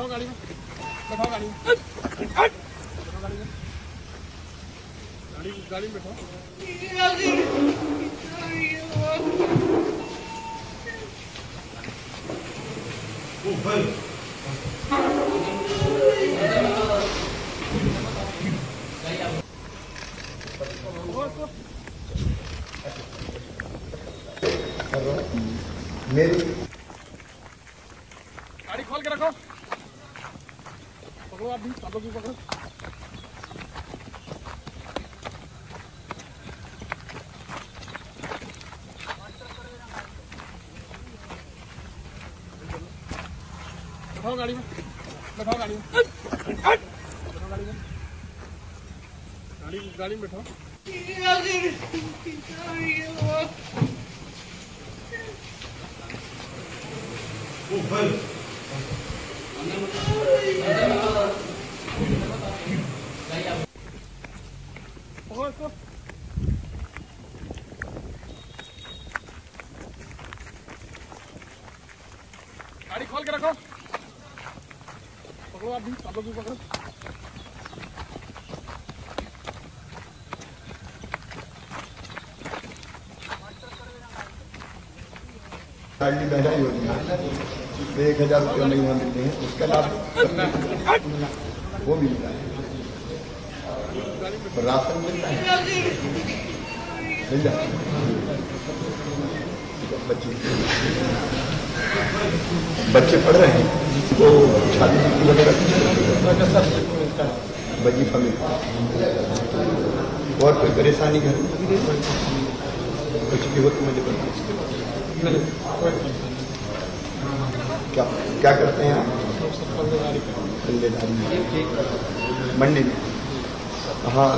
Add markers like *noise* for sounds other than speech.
बैठाओ गाड़ी में। बैठाओ गाड़ी में। बैठाओ गाड़ी में गाड़ी गाड़ी में मेरी गाड़ी खोल के रखो। पकड़ो आप भी भी पकड़ो गाड़ी में गाड़ी में गाड़ी में गाड़ी गाड़ी में पकड़ो इसको गाड़ी खोल के रखो। पकड़ो आप भी आप लोग भी पकड़ो महँगाई योजना एक हज़ार रुपये महीना मिलते हैं उसका लाभ *laughs* वो मिल रहा है राशन मिल रहा है। मिल बच्चे। बच्चे पढ़ रहे हैं। तो छाती की वगैरह वजीफा मिलता और कोई परेशानी घर कुछ भी हो तो मुझे बता क्या क्या करते हैं आप? मंडी में। हाँ